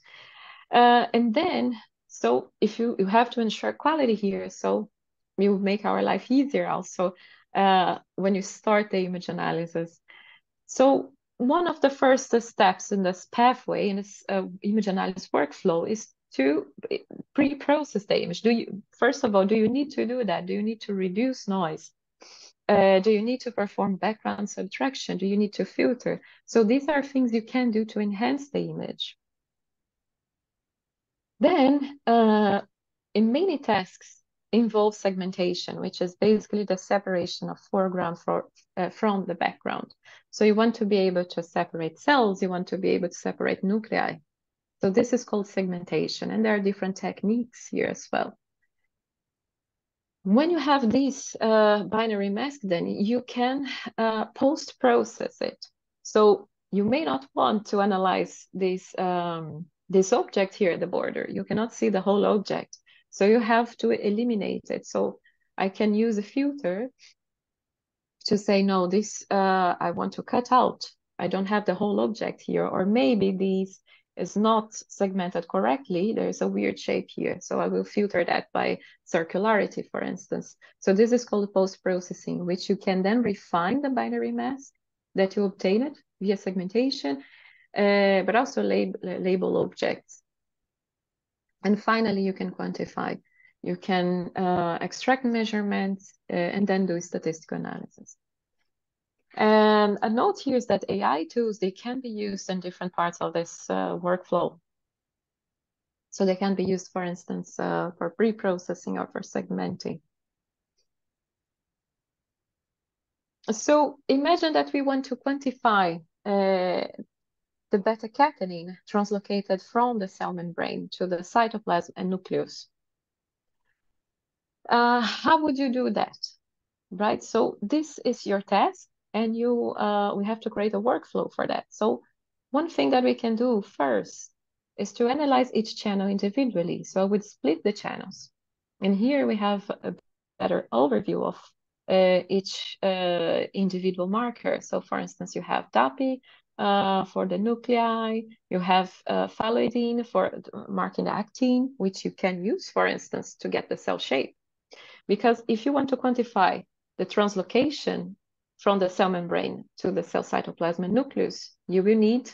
Uh, and then, so if you you have to ensure quality here, so you make our life easier also uh, when you start the image analysis. So one of the first steps in this pathway in this uh, image analysis workflow is to pre-process the image. Do you first of all, do you need to do that? Do you need to reduce noise? Uh, do you need to perform background subtraction? Do you need to filter? So these are things you can do to enhance the image. Then, uh, in many tasks, involve segmentation, which is basically the separation of foreground for, uh, from the background. So you want to be able to separate cells, you want to be able to separate nuclei. So this is called segmentation, and there are different techniques here as well. When you have this uh, binary mask, then you can uh, post-process it. So you may not want to analyze this, um, this object here at the border. You cannot see the whole object. So you have to eliminate it. So I can use a filter to say, no, this uh, I want to cut out. I don't have the whole object here. Or maybe these is not segmented correctly, there's a weird shape here. So I will filter that by circularity, for instance. So this is called post-processing, which you can then refine the binary mask that you obtained via segmentation, uh, but also lab label objects. And finally, you can quantify. You can uh, extract measurements uh, and then do statistical analysis. And a note here is that AI tools, they can be used in different parts of this uh, workflow. So they can be used, for instance, uh, for pre-processing or for segmenting. So imagine that we want to quantify uh, the beta-catenin translocated from the cell membrane to the cytoplasm and nucleus. Uh, how would you do that? Right, so this is your task and you uh, we have to create a workflow for that. So one thing that we can do first is to analyze each channel individually. So I would split the channels. And here we have a better overview of uh, each uh, individual marker. So for instance, you have DAPI uh, for the nuclei, you have uh, phalloidin for marking the actin, which you can use, for instance, to get the cell shape. Because if you want to quantify the translocation from the cell membrane to the cell cytoplasm and nucleus, you will need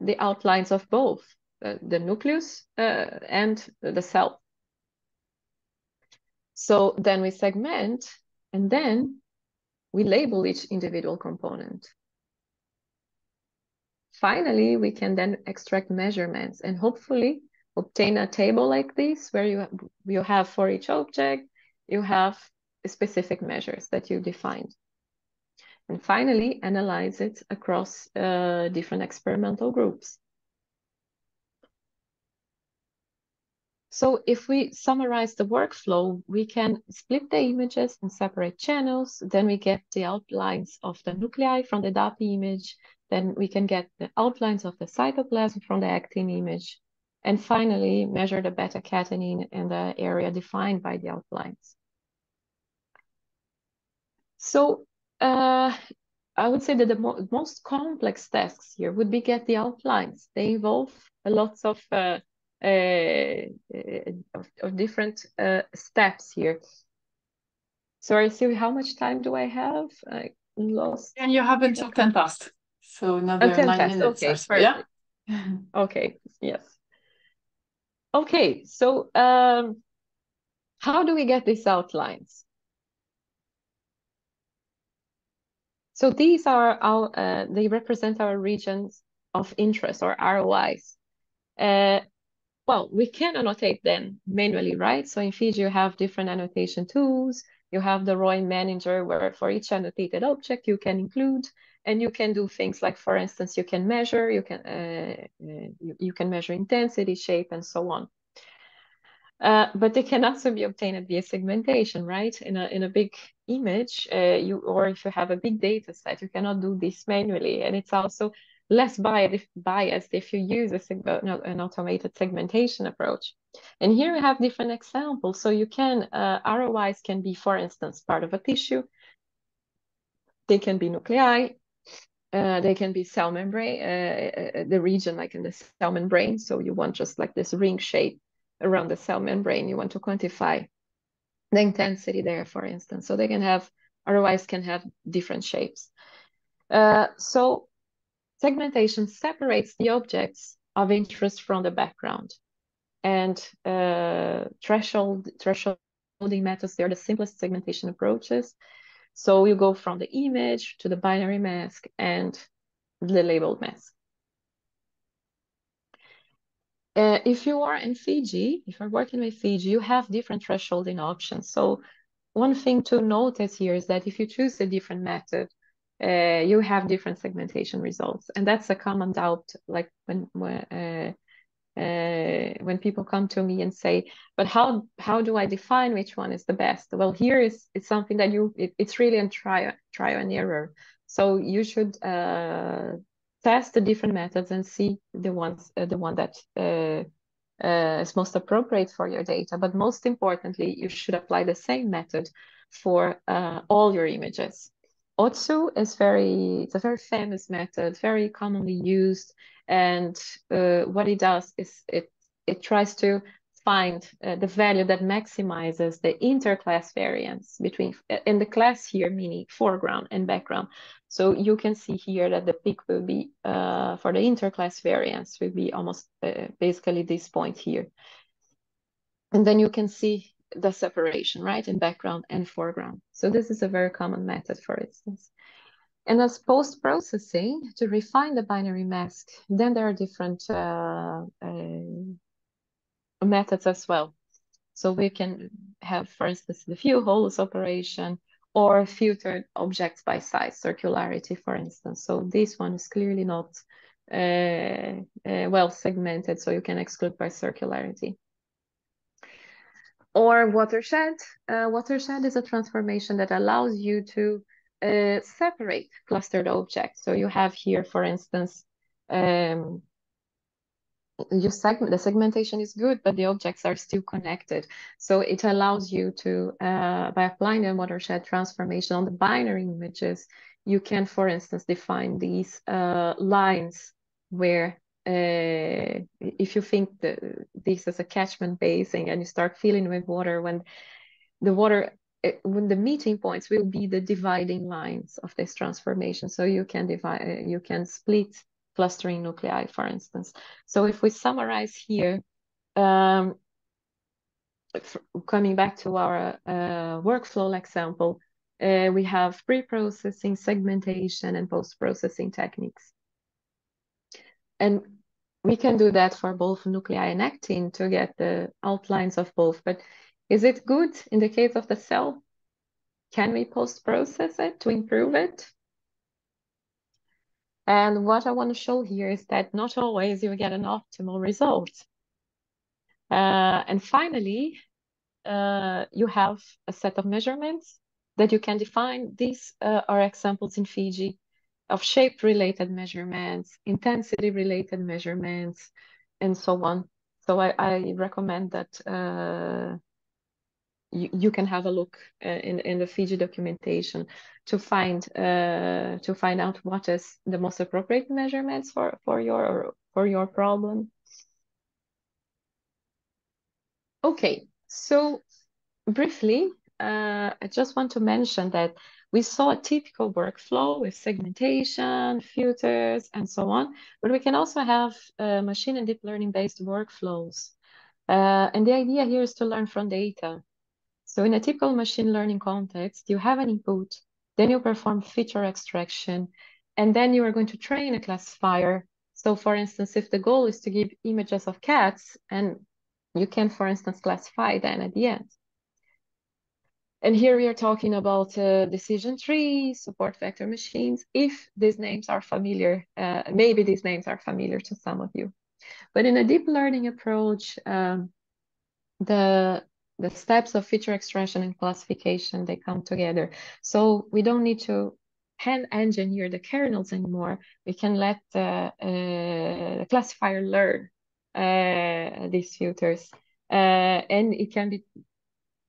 the outlines of both uh, the nucleus uh, and the cell. So then we segment and then we label each individual component. Finally, we can then extract measurements and hopefully obtain a table like this where you, you have for each object, you have specific measures that you defined. And finally, analyze it across uh, different experimental groups. So if we summarize the workflow, we can split the images in separate channels. Then we get the outlines of the nuclei from the DAPI image. Then we can get the outlines of the cytoplasm from the actin image. And finally, measure the beta-catenin in the area defined by the outlines. So uh, I would say that the mo most complex tasks here would be get the outlines. They involve a lot of, uh, uh, of, of, different uh, steps here. Sorry, Siri, how much time do I have? I lost. And you have until 10 past. So another oh, 10 nine past. minutes. Okay, so. Yeah. *laughs* okay, yes. Okay, so um, how do we get these outlines? So these are our, uh, they represent our regions of interest or ROIs. Uh, well, we can annotate them manually, right? So in Fiji, you have different annotation tools. You have the ROI manager where for each annotated object you can include, and you can do things like, for instance, you can measure, you can uh, uh you, you can measure intensity, shape, and so on. Uh, but they can also be obtained via segmentation, right? In a in a big image, uh, you or if you have a big data set, you cannot do this manually, and it's also less biased, biased if you use a an automated segmentation approach. And here we have different examples. So you can uh, ROIs can be, for instance, part of a tissue. They can be nuclei. Uh, they can be cell membrane, uh, uh the region like in the cell membrane. So you want just like this ring shape around the cell membrane. You want to quantify the intensity there, for instance. So they can have, ROIs can have different shapes. Uh, so segmentation separates the objects of interest from the background. And uh, threshold, thresholding methods, they're the simplest segmentation approaches. So you go from the image to the binary mask and the labeled mask. Uh, if you are in Fiji, if you're working with Fiji, you have different thresholding options. So one thing to notice here is that if you choose a different method, uh, you have different segmentation results. And that's a common doubt, like when, when, uh, uh, when people come to me and say, but how, how do I define which one is the best? Well, here is it's something that you, it, it's really a try, trial and error. So you should uh, test the different methods and see the ones uh, the one that uh, uh, is most appropriate for your data. But most importantly, you should apply the same method for uh, all your images. Otsu is very, it's a very famous method, very commonly used. And uh, what it does is it, it tries to find uh, the value that maximizes the interclass variance between, in the class here, meaning foreground and background. So you can see here that the peak will be, uh, for the interclass variance, will be almost uh, basically this point here. And then you can see the separation, right, in background and foreground. So this is a very common method, for instance. And as post-processing, to refine the binary mask, then there are different uh, uh, methods as well. So we can have, for instance, the few holes operation, or filtered objects by size, circularity, for instance. So this one is clearly not uh, uh, well segmented, so you can exclude by circularity. Or watershed. Uh, watershed is a transformation that allows you to uh, separate clustered objects. So you have here, for instance, um, your segment the segmentation is good but the objects are still connected. So it allows you to uh, by applying the watershed transformation on the binary images you can for instance define these uh, lines where uh, if you think that this is a catchment basin and you start filling with water when the water uh, when the meeting points will be the dividing lines of this transformation. So you can divide uh, you can split clustering nuclei, for instance. So if we summarize here, um, coming back to our uh, workflow example, uh, we have pre-processing, segmentation, and post-processing techniques. And we can do that for both nuclei and actin to get the outlines of both. But is it good in the case of the cell? Can we post-process it to improve it? And what I want to show here is that not always you get an optimal result. Uh, and finally, uh, you have a set of measurements that you can define. These uh, are examples in Fiji of shape-related measurements, intensity-related measurements, and so on. So I, I recommend that uh, you, you can have a look uh, in, in the Fiji documentation to find uh, to find out what is the most appropriate measurements for, for your for your problem. Okay, so briefly, uh, I just want to mention that we saw a typical workflow with segmentation, filters, and so on, but we can also have uh, machine and deep learning based workflows. Uh, and the idea here is to learn from data. So in a typical machine learning context, you have an input, then you perform feature extraction, and then you are going to train a classifier. So for instance, if the goal is to give images of cats, and you can, for instance, classify them at the end. And here we are talking about uh, decision trees, support vector machines, if these names are familiar, uh, maybe these names are familiar to some of you. But in a deep learning approach, um, the the steps of feature extraction and classification, they come together. So we don't need to hand engineer the kernels anymore. We can let the, uh, the classifier learn uh, these filters. Uh, and it can be,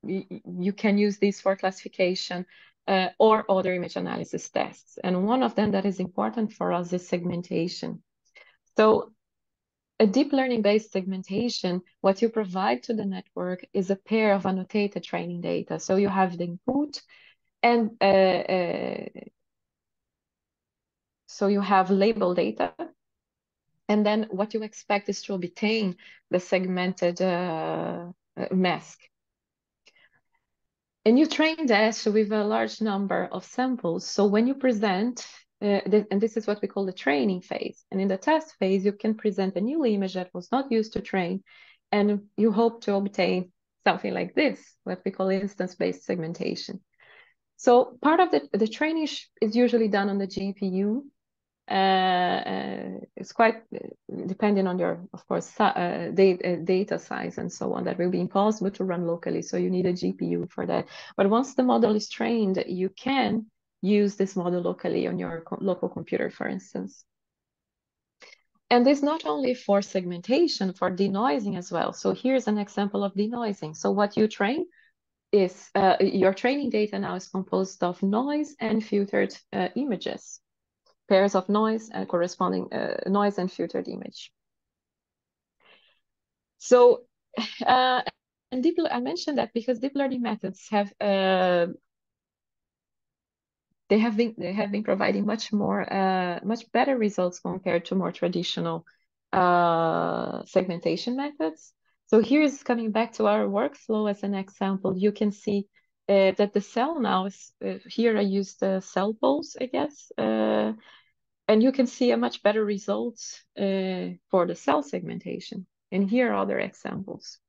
you can use these for classification uh, or other image analysis tests. And one of them that is important for us is segmentation. So a deep learning-based segmentation, what you provide to the network is a pair of annotated training data. So you have the input and uh, uh, so you have label data. And then what you expect is to obtain the segmented uh, uh mask. And you train this with a large number of samples. So when you present uh, and this is what we call the training phase. And in the test phase, you can present a new image that was not used to train, and you hope to obtain something like this, what we call instance-based segmentation. So part of the, the training is usually done on the GPU. Uh, uh, it's quite uh, depending on your, of course, uh, data, data size and so on. That will be impossible to run locally, so you need a GPU for that. But once the model is trained, you can use this model locally on your co local computer, for instance. And this not only for segmentation, for denoising as well. So here's an example of denoising. So what you train is, uh, your training data now is composed of noise and filtered uh, images, pairs of noise and corresponding uh, noise and filtered image. So, *sighs* uh, and deep, I mentioned that because deep learning methods have uh, they have been they have been providing much more uh, much better results compared to more traditional uh, segmentation methods. So here is coming back to our workflow as an example. You can see uh, that the cell now is uh, here. I used the CellPose, I guess, uh, and you can see a much better results uh, for the cell segmentation. And here are other examples.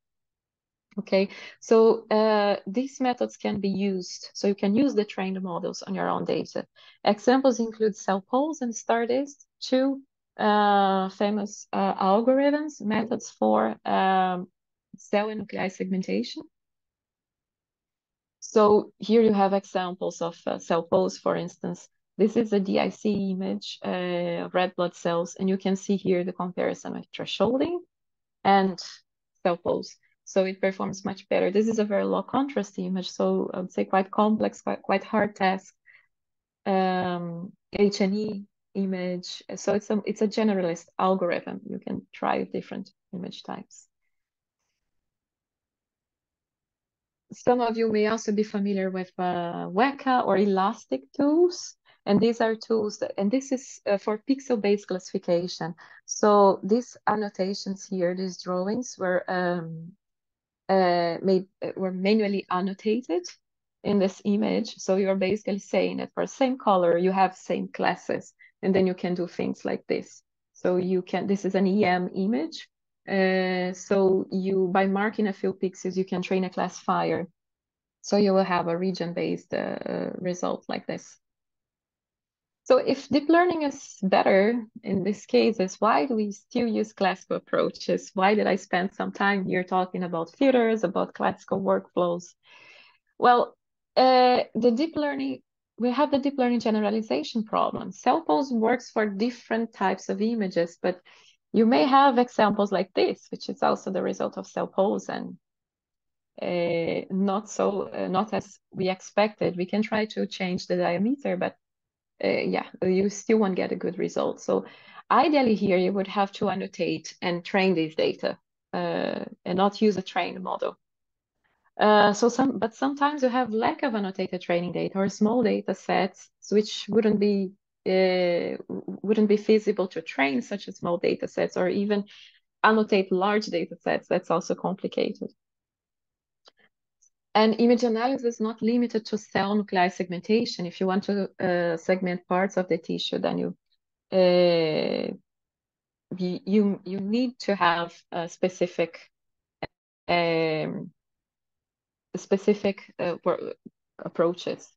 Okay, so uh, these methods can be used. So you can use the trained models on your own data. Examples include CellPose and StarDist, two uh, famous uh, algorithms, methods for um, cell and nuclei segmentation. So here you have examples of uh, CellPose, for instance. This is a DIC image uh, of red blood cells, and you can see here the comparison with thresholding and CellPose so it performs much better. This is a very low contrast image, so I would say quite complex, quite, quite hard task. Um, H&E image, so it's a, it's a generalist algorithm. You can try different image types. Some of you may also be familiar with uh, Weka or Ilastik tools. And these are tools that, and this is uh, for pixel-based classification. So these annotations here, these drawings were um, uh, made uh, were manually annotated in this image. So you're basically saying that for same color, you have same classes, and then you can do things like this. So you can, this is an EM image. Uh, so you, by marking a few pixels, you can train a classifier. So you will have a region-based uh, result like this. So if deep learning is better in this case, is why do we still use classical approaches? Why did I spend some time here talking about filters, about classical workflows? Well, uh, the deep learning, we have the deep learning generalization problem. CellPose works for different types of images, but you may have examples like this, which is also the result of CellPose and uh, not so, uh, not as we expected. We can try to change the diameter, but uh, yeah, you still won't get a good result. So ideally here, you would have to annotate and train these data uh, and not use a trained model. Uh, so some, but sometimes you have lack of annotated training data or small data sets, which wouldn't be uh, wouldn't be feasible to train such small data sets or even annotate large data sets. That's also complicated. And image analysis is not limited to cell nuclei segmentation. If you want to uh, segment parts of the tissue, then you, uh, you you need to have a specific um, specific uh, approaches.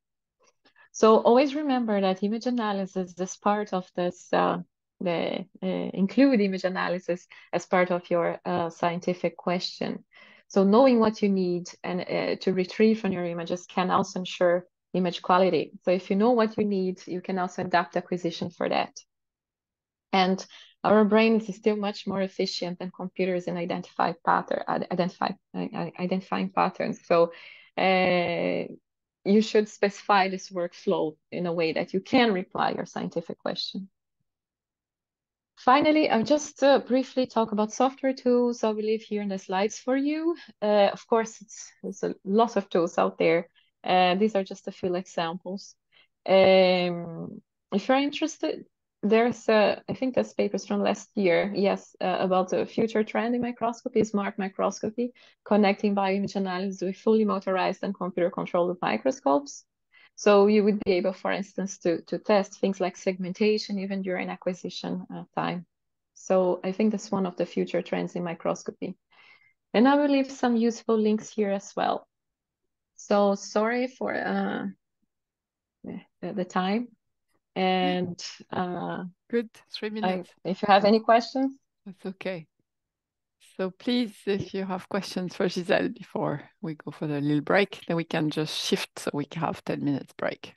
So always remember that image analysis is part of this uh, the uh, include image analysis as part of your uh, scientific question. So knowing what you need and uh, to retrieve from your images can also ensure image quality. So if you know what you need, you can also adapt acquisition for that. And our brain is still much more efficient than computers in identify pattern, identify, identifying patterns. So uh, you should specify this workflow in a way that you can reply your scientific question. Finally, I'll just uh, briefly talk about software tools. I will leave here in the slides for you. Uh, of course, it's, there's a lot of tools out there. Uh, these are just a few examples. Um, if you're interested, there's, uh, I think this papers from last year, yes, uh, about the future trend in microscopy, smart microscopy, connecting bioimage analysis with fully motorized and computer-controlled microscopes. So you would be able, for instance, to, to test things like segmentation even during acquisition uh, time. So I think that's one of the future trends in microscopy. And I will leave some useful links here as well. So sorry for uh, the, time. And uh, good, three minutes. I, if you have any questions. That's okay. So please, if you have questions for Giselle before we go for the little break, then we can just shift so we can have 10 minutes break.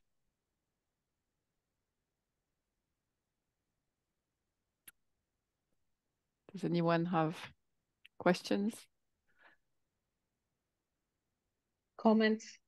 Does anyone have questions? Comments?